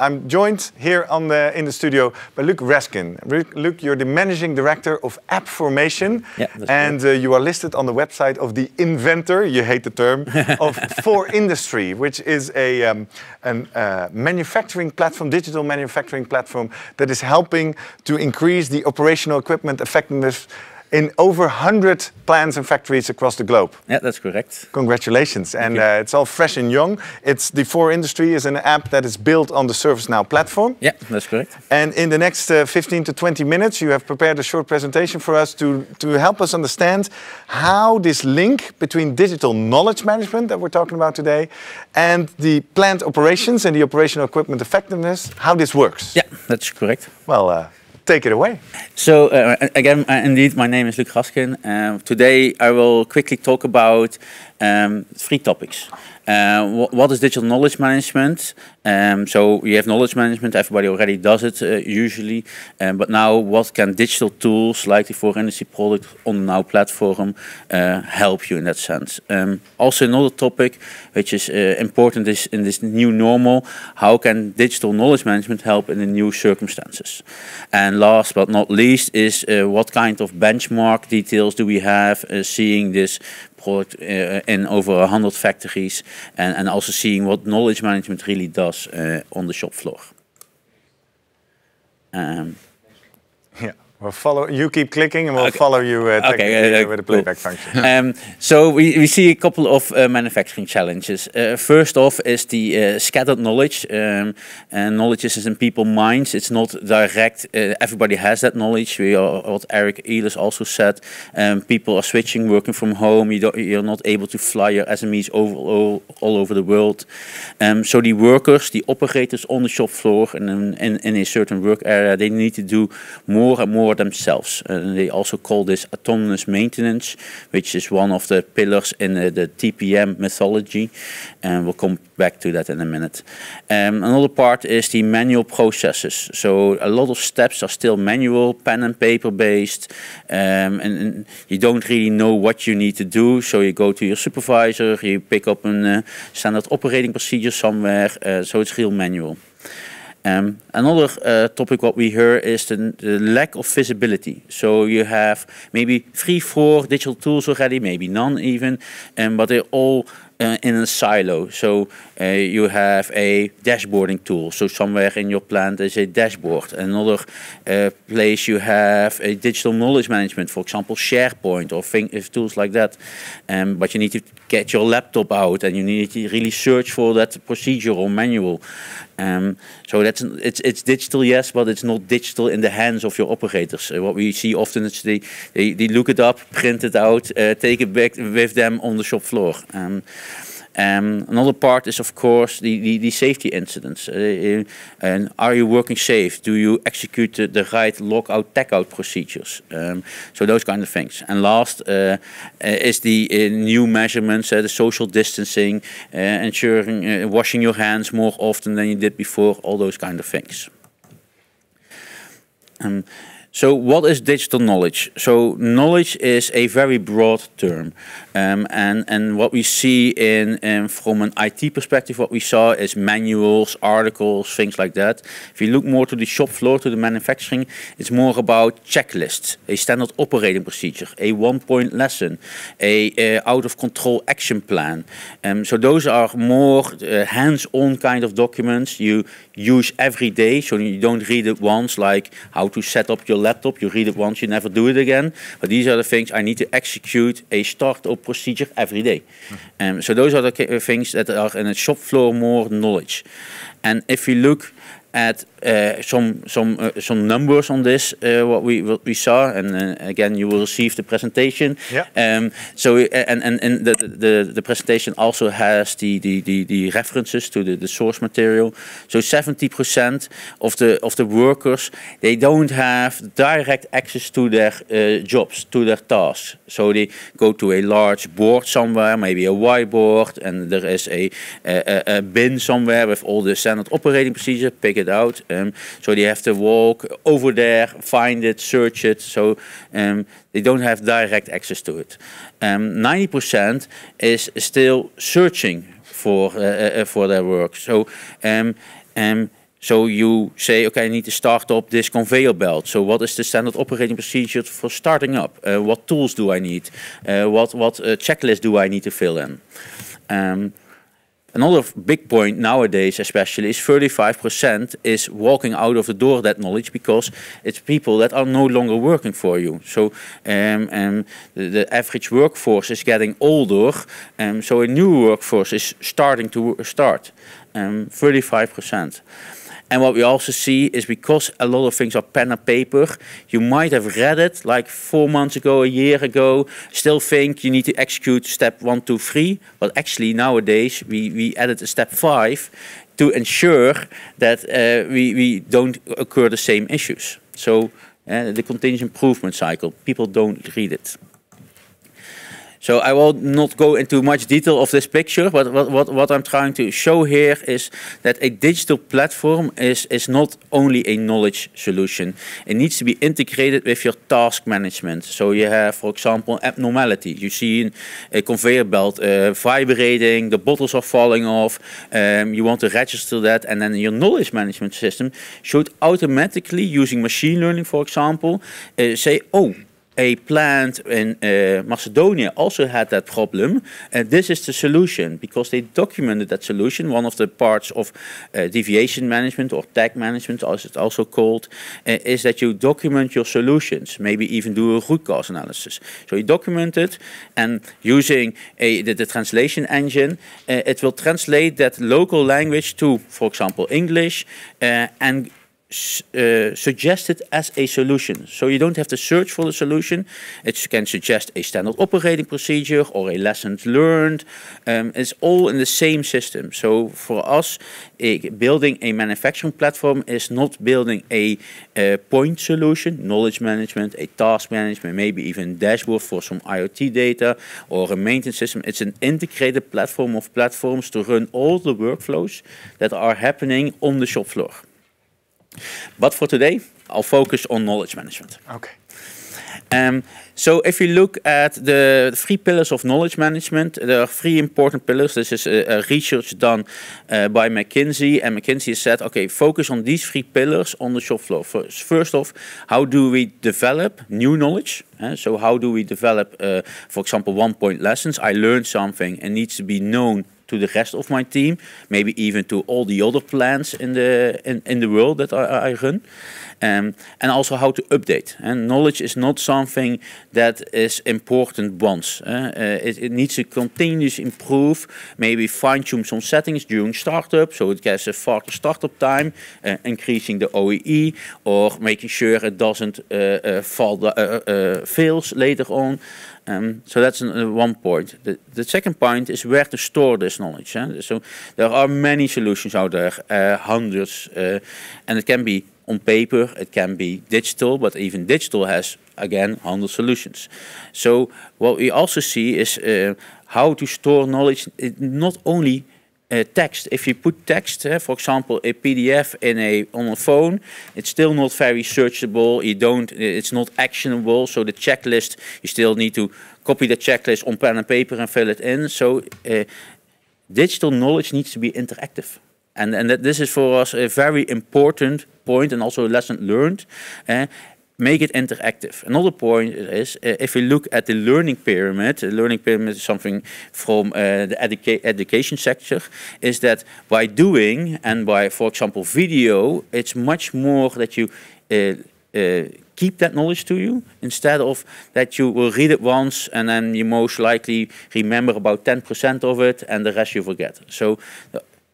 I'm joined here on the, in the studio by Luc Raskin. Luke, you're the managing director of App Formation, yeah, and uh, you are listed on the website of the inventor. You hate the term of 4Industry, which is a um, an, uh, manufacturing platform, digital manufacturing platform that is helping to increase the operational equipment effectiveness in over 100 plants and factories across the globe. Yeah, that's correct. Congratulations. And uh, it's all fresh and young. It's the 4Industry is an app that is built on the ServiceNow platform. Yeah, that's correct. And in the next uh, 15 to 20 minutes, you have prepared a short presentation for us to, to help us understand how this link between digital knowledge management that we're talking about today and the plant operations and the operational equipment effectiveness, how this works. Yeah, that's correct. Well, uh, take it away. So uh, again, uh, indeed, my name is Luc Raskin. Uh, today I will quickly talk about um, three topics. Uh, what is digital knowledge management? Um, so you have knowledge management, everybody already does it uh, usually. Um, but now what can digital tools like the 4Industry product on Now platform uh, help you in that sense? Um, also another topic which is uh, important is in this new normal, how can digital knowledge management help in the new circumstances? And last but not least is uh, what kind of benchmark details do we have uh, seeing this product in over 100 factories and, and also seeing what knowledge management really does uh, on the shop floor. Um. We'll follow. You keep clicking, and we'll okay. follow you uh, okay, uh, with the playback cool. function. um, so we, we see a couple of uh, manufacturing challenges. Uh, first off is the uh, scattered knowledge. Um, and knowledge is in people's minds. It's not direct. Uh, everybody has that knowledge. We are, what Eric Elis also said. Um, people are switching, working from home. You you're not able to fly your SMEs over, all, all over the world. Um, so the workers, the operators on the shop floor and in, in, in a certain work area, they need to do more and more for themselves. And they also call this autonomous maintenance, which is one of the pillars in the, the TPM methodology. And we'll come back to that in a minute. Um, another part is the manual processes. So a lot of steps are still manual, pen and paper based, um, and, and, you don't really know what you need to do. So you go to your supervisor, you pick up a uh, standard operating procedure somewhere. Uh, so it's real manual. Um, another uh, topic what we hear is the, lack of visibility. So you have maybe three, four digital tools already, maybe none even, um, but they're all uh, in a silo. So uh, you have a dashboarding tool. So somewhere in your plant is a dashboard. Another place you have a digital knowledge management, for example, SharePoint or thing, tools like that. Um, but you need to get your laptop out and you need to really search for that procedure or manual. Um, so that's it's it's digital, yes, but it's not digital in the hands of your operators. Uh, what we see often is they, they, they look it up, print it out, uh, take it back with them on the shop floor. Um, um, another part is, of course, the, the, the safety incidents. Uh, and are you working safe? Do you execute the, the right lockout, tagout procedures? Um, so those kind of things. And last uh, uh is the uh, new measurements, uh, the social distancing, uh, ensuring washing your hands more often than you did before, all those kind of things. Um, so what is digital knowledge? So knowledge is a very broad term. Um, and, and what we see in, in, from an IT perspective, what we saw is manuals, articles, things like that. If you look more to the shop floor, to the manufacturing, it's more about checklists, a standard operating procedure, a one-point lesson, a, a out-of-control action plan. Um, so those are more uh, hands-on kind of documents you use every day, so you don't read it once, like how to set up your laptop. You read it once, you never do it again. But these are the things I need to execute a start-up procedure every day. Um, so those are the things that are in a shop floor more knowledge. And if you look at uh, some some uh, some numbers on this uh, what we what we saw. And again you will receive the presentation. Yeah. Um, so and and, and the, the the presentation also has the the the, the references to the, the source material. So 70% of the of the workers they don't have direct access to their jobs to their tasks. So they go to a large board somewhere maybe a whiteboard and there is a, a, a bin somewhere with all the standard operating procedure pick it out um, so they have to walk over there, find it, search it. So um, they don't have direct access to it. 90% um, is still searching for uh, uh, for their work. So um, um, So you say, okay, I need to start up this conveyor belt. So what is the standard operating procedure for starting up? Uh, what tools do I need? Uh, what what uh, checklist do I need to fill in? Um, another big point nowadays, especially, is 35% is walking out of the door that knowledge because it's people that are no longer working for you. So um, um, the, the, average workforce is getting older, um, so a new workforce is starting to start. 35%. And what we also see is because a lot of things are pen and paper, you might have read it like four months ago, a year ago, still think you need to execute step one, two, three. But actually nowadays we, we added a step five to ensure that uh, we, we don't occur the same issues. So uh, the continuous improvement cycle, people don't read it. So I will not go into much detail of this picture, but what, what, what I'm trying to show here is that a digital platform is, is not only a knowledge solution. It needs to be integrated with your task management. So you have, for example, abnormality. You see a conveyor belt uh, vibrating, the bottles are falling off, um, you want to register that, and then your knowledge management system should automatically, using machine learning, for example, uh, say, oh, a plant in uh, Macedonia also had that problem. And this is the solution because they documented that solution. One of the parts of uh, deviation management or tag management, as it's also called, uh, is that you document your solutions, maybe even do a root cause analysis. So you document it and using a, the, the translation engine, it will translate that local language to, for example, English and uh, suggested as a solution. So you don't have to search for the solution. It can suggest a standard operating procedure or a lesson learned. Um, it's all in the same system. So for us, a, building a manufacturing platform is not building a, a, point solution, knowledge management, a task management, maybe even dashboard for some IoT data or a maintenance system. It's an integrated platform of platforms to run all the workflows that are happening on the shop floor. But for today, I'll focus on knowledge management. Okay. Um, so if you look at the three pillars of knowledge management, there are three important pillars. This is a, a research done uh, by McKinsey, and McKinsey said, okay, focus on these three pillars on the shop floor. First, first off, how do we develop new knowledge? Uh, so how do we develop, uh, for example, one-point lessons? I learned something and needs to be known to the rest of my team, maybe even to all the other plants in the in, in the world that I, run. Um, and also how to update. Knowledge is not something that is important once. Uh, uh, it, it, needs to continuously improve, maybe fine tune some settings during startup, so it gets a faster startup time, uh, increasing the OEE, or making sure it doesn't fall, fails later on. Um, so that's uh, one point. The, the, second point is where to store this knowledge. Eh? So there are many solutions out there, uh, hundreds, uh, and it can be on paper, it can be digital, but even digital has, again, hundred solutions. So what we also see is uh, how to store knowledge, it not only uh, text. If you put text, uh, for example, a PDF in a on a phone, it's still not very searchable. You don't. It's not actionable. So the checklist, you still need to copy the checklist on pen and paper and fill it in. So uh, digital knowledge needs to be interactive. And, and that this is for us a very important point and also a lesson learned. Uh, make it interactive. Another point is uh, if we look at the learning pyramid, the learning pyramid is something from uh, the educa education sector, is that by doing and by, for example, video, it's much more that you uh, uh keep that knowledge to you instead of that you will read it once and then you most likely remember about 10% of it and the rest you forget. So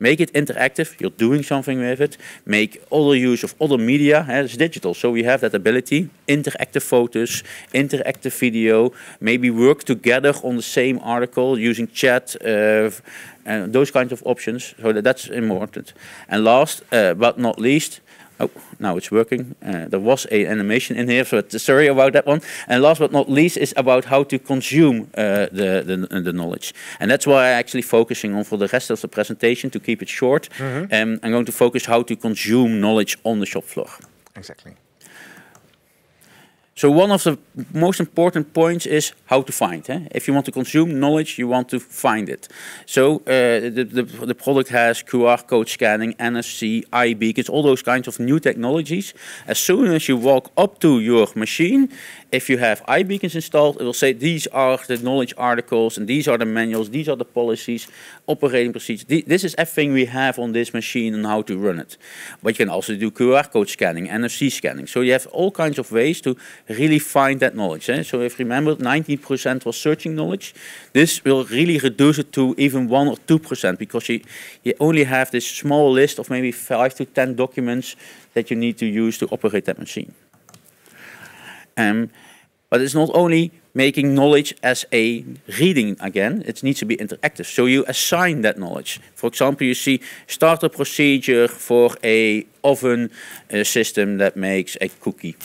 Make it interactive, you're doing something with it. Make other use of other media, it's digital, so we have that ability. Interactive photos, interactive video, maybe work together on the same article using chat, uh, and those kinds of options, so that, that's important. And last uh, but not least, Oh, now it's working. Uh, there was a animation in here, so sorry about that one. And last but not least is about how to consume uh, the, the, the knowledge. And that's why I'm actually focusing on for the rest of the presentation to keep it short. Mm -hmm. um, I'm going to focus how to consume knowledge on the shop floor. Exactly. So one of the most important points is how to find. Eh? If you want to consume knowledge, you want to find it. So uh, the, the, the, product has QR code scanning, NFC, iBeacons, all those kinds of new technologies. As soon as you walk up to your machine, if you have iBeacons installed, it will say these are the knowledge articles and these are the manuals, these are the policies, operating procedures. This is everything we have on this machine and how to run it. But you can also do QR code scanning, NFC scanning. So you have all kinds of ways to really find that knowledge. Eh? So if you remember, 19% was searching knowledge. This will really reduce it to even 1 or 2% because you, you only have this small list of maybe 5 to 10 documents that you need to use to operate that machine. Um, but it's not only making knowledge as a reading again, it needs to be interactive. So you assign that knowledge. For example, you see start a procedure for a oven uh, system that makes a cookie.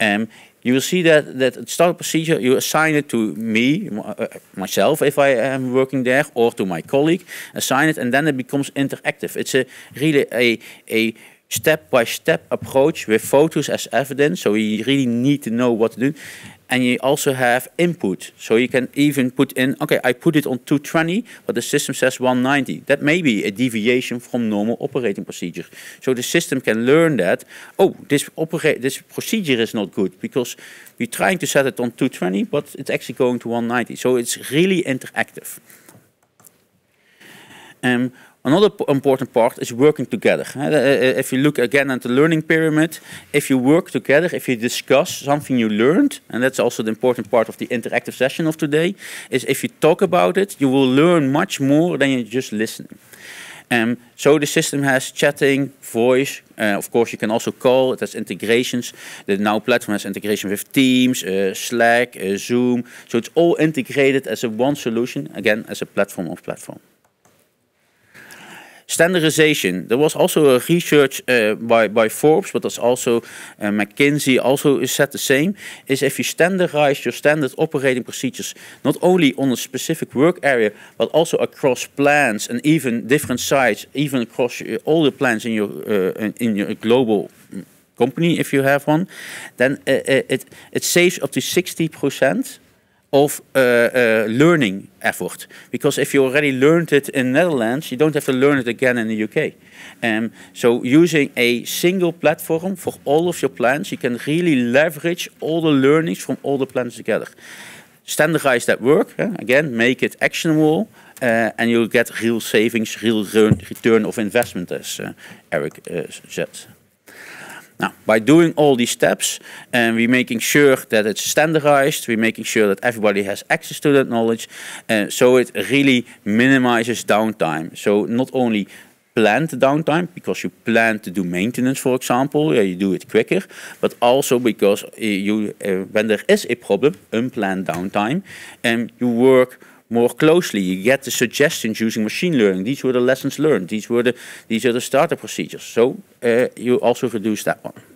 Um, you will see that that start procedure you assign it to me uh, myself if I am working there or to my colleague assign it and then it becomes interactive it's a really a a step-by-step approach with photos as evidence so you really need to know what to do and you also have input. So you can even put in, okay, I put it on 220, but the system says 190. That may be a deviation from normal operating procedure. So the system can learn that, oh, this, this procedure is not good because we're trying to set it on 220, but it's actually going to 190. So it's really interactive. Um, Another important part is working together. Uh, uh, if you look again at the learning pyramid, if you work together, if you discuss something you learned, and that's also the important part of the interactive session of today, is if you talk about it, you will learn much more than you just listening. Um, so the system has chatting, voice. Uh, of course, you can also call. It has integrations. The Now platform has integration with Teams, uh, Slack, uh, Zoom. So it's all integrated as a one solution, again, as a platform of platform. Standardization. There was also a research uh, by, by Forbes, but there's also uh, McKinsey also said the same, is if you standardize your standard operating procedures, not only on a specific work area, but also across plants and even different sites, even across all the plants in your, uh, in your global company, if you have one, then uh, uh, it, it saves up to 60% of uh, uh, learning effort. Because if you already learned it in Netherlands, you don't have to learn it again in the UK. Um, so using a single platform for all of your plans, you can really leverage all the learnings from all the plans together. Standardize that work, again, make it actionable, uh, and you'll get real savings, real return of investment, as uh, Eric uh, said. Now, by doing all these steps, and we're making sure that it's standardized, we're making sure that everybody has access to that knowledge, uh, so it really minimizes downtime. So not only planned downtime because you plan to do maintenance, for example, you do it quicker, but also because uh, you, uh, when there is a problem, unplanned downtime, and you work more closely. You get the suggestions using machine learning. These were the lessons learned. These were the these are the starter procedures. So uh, you also reduce that one.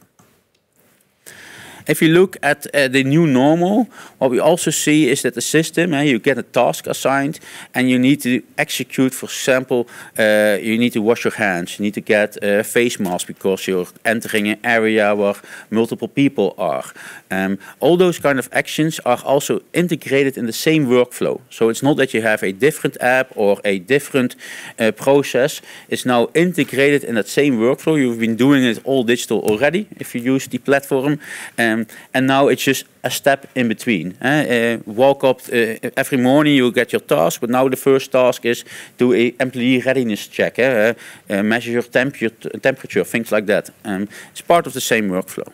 If you look at uh, the new normal, what we also see is that the system, uh, you get a task assigned and you need to execute, for example, uh, you need to wash your hands, you need to get a face mask because you're entering an area where multiple people are. Um, all those kind of actions are also integrated in the same workflow. So it's not that you have a different app or a different uh, process. It's now integrated in that same workflow. You've been doing it all digital already if you use the platform. Um, um, and now it's just a step in between. Uh, walk up uh, every morning, you get your task, but now the first task is do a employee readiness check, uh, measure your temperature, temperature, things like that. Um, it's part of the same workflow.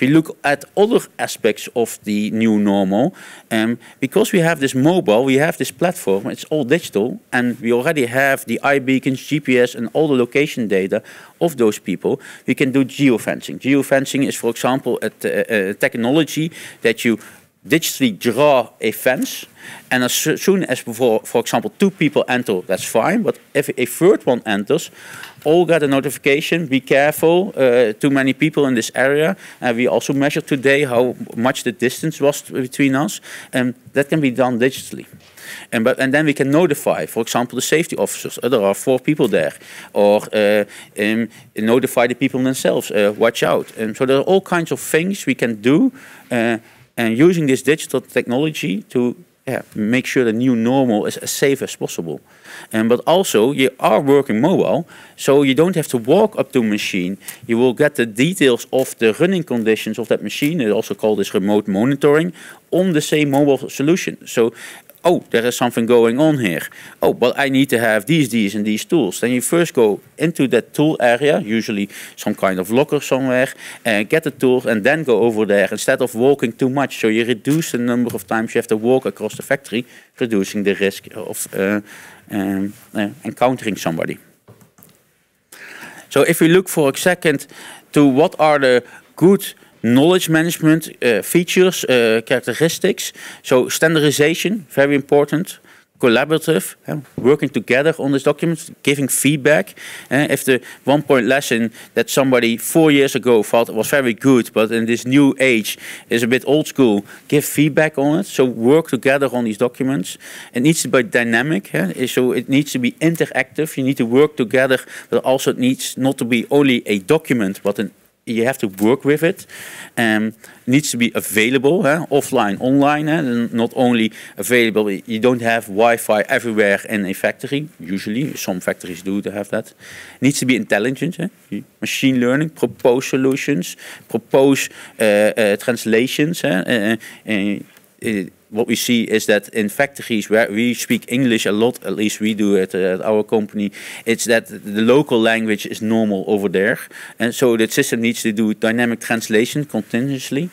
If you look at other aspects of the new normal, um, because we have this mobile, we have this platform, it's all digital, and we already have the iBeacons, GPS, and all the location data of those people, we can do geofencing. Geofencing is, for example, a, technology that you digitally draw a fence, and as soon as, for, for example, two people enter, that's fine, but if a third one enters, all get a notification, be careful, uh, too many people in this area. And we also measured today how much the distance was between us, and that can be done digitally. and but and then we can notify, for example, the safety officers. Uh, there are four people there, or uh, um, notify the people themselves. Uh, watch out! And so there are all kinds of things we can do, uh, and using this digital technology to yeah, make sure the new normal is as safe as possible. And but also you are working mobile, so you don't have to walk up to a machine. You will get the details of the running conditions of that machine. It's also called this remote monitoring on the same mobile solution. So oh, there is something going on here. Oh, well, I need to have these, these, and these tools. Then you first go into that tool area, usually some kind of locker somewhere, and get the tool, and then go over there instead of walking too much. So you reduce the number of times you have to walk across the factory, reducing the risk of uh, um, uh, encountering somebody. So if we look for a second to what are the good knowledge management uh, features, uh, characteristics. So standardization, very important. Collaborative, working together on this document, giving feedback. If the one point lesson that somebody four years ago thought was very good, but in this new age is a bit old school, give feedback on it. So work together on these documents. It needs to be dynamic, so it needs to be interactive. You need to work together, but also it needs not to be only a document, but an you have to work with it. Um, needs to be available, huh? offline, online, huh? not only available. You don't have Wi-Fi everywhere in a factory. Usually, some factories do to have that. Needs to be intelligent, huh? machine learning, propose solutions, propose uh, uh, translations. Uh, uh, what we see is that in factories where we speak English a lot, at least we do it at our company, it's that the local language is normal over there. And so the system needs to do dynamic translation continuously.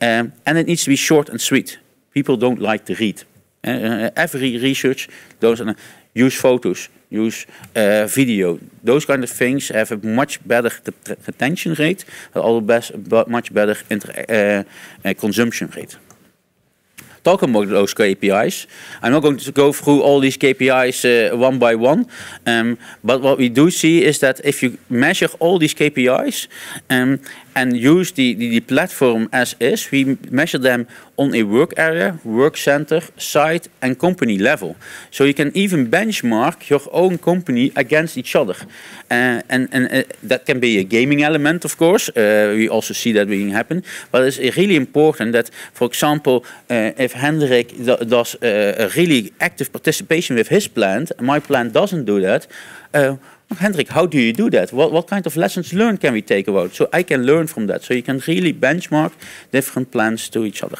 Um, and it needs to be short and sweet. People don't like to read. Uh, every research, those uh, use photos, use uh, video. Those kind of things have a much better retention rate, but best, much better uh, consumption rate talk about those KPIs. I'm not going to go through all these KPIs uh, one by one, um, but what we do see is that if you measure all these KPIs um, and use the, the, platform as is, we measure them on a work area, work center, site and company level. So you can even benchmark your own company against each other. Uh, and and uh, that can be a gaming element, of course. Uh, we also see that being happen. But it's really important that, for example, uh, if Hendrik does a really active participation with his plant, and my plant doesn't do that, Hendrik, how do you do that? What, what kind of lessons learned can we take about? So I can learn from that. So you can really benchmark different plans to each other.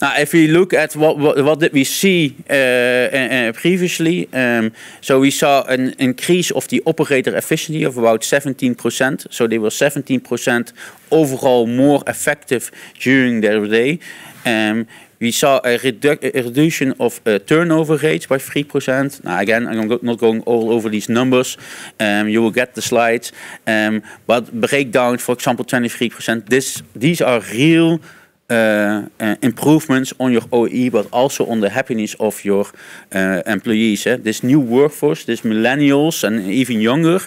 Now, if we look at what what, what did we see uh, uh, previously, um, so we saw an increase of the operator efficiency of about 17%. So they were 17% overall more effective during their day. Um, we saw a, redu a reduction of uh, turnover rates by 3%. Now, again, I'm not going all over these numbers. Um, you will get the slides. Um, but breakdown, for example, 23%. This, these are real uh, uh, improvements on your OE, but also on the happiness of your uh, employees. Eh? This new workforce, this millennials and even younger,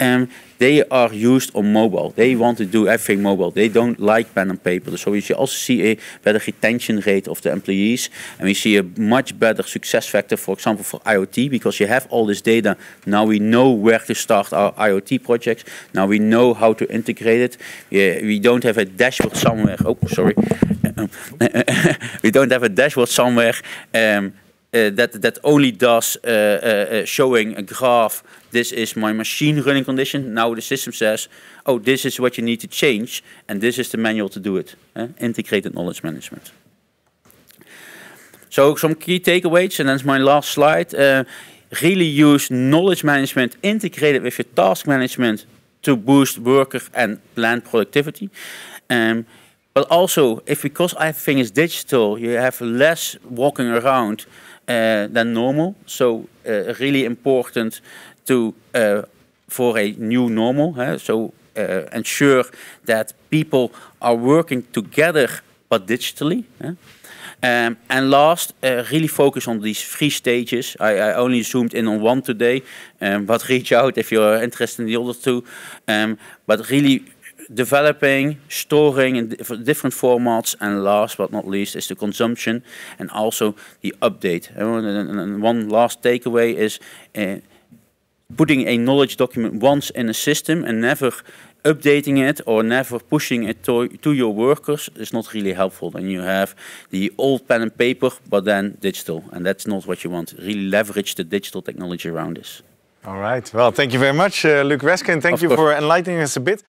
um, they are used on mobile. They want to do everything mobile. They don't like pen and paper. So we also see a better retention rate of the employees. And we see a much better success factor, for example, for IoT, because you have all this data. Now we know where to start our IoT projects. Now we know how to integrate it. we don't have a dashboard somewhere. Oh, sorry. we don't have a dashboard somewhere um, uh, that, that only does uh, uh, showing a graph this is my machine running condition. Now the system says, oh, this is what you need to change, and this is the manual to do it. Eh? Integrated knowledge management. So some key takeaways, and that's my last slide. Really use knowledge management integrated with your task management to boost worker and plant productivity. Um, but also, if because everything is digital, you have less walking around uh, than normal. So uh, really important to uh, for a new normal. Huh? So uh, ensure that people are working together but digitally. Huh? Um, and last, uh, really focus on these three stages. I, I, only zoomed in on one today, um, but reach out if you're interested in the other two. Um, but really developing, storing in different formats, and last but not least is the consumption and also the update. And one last takeaway is uh, putting a knowledge document once in a system and never updating it or never pushing it to, to your workers is not really helpful. Then you have the old pen and paper, but then digital, and that's not what you want. Really leverage the digital technology around this. All right. Well, thank you very much, uh, Luc Raskin. Thank of you course. for enlightening us a bit.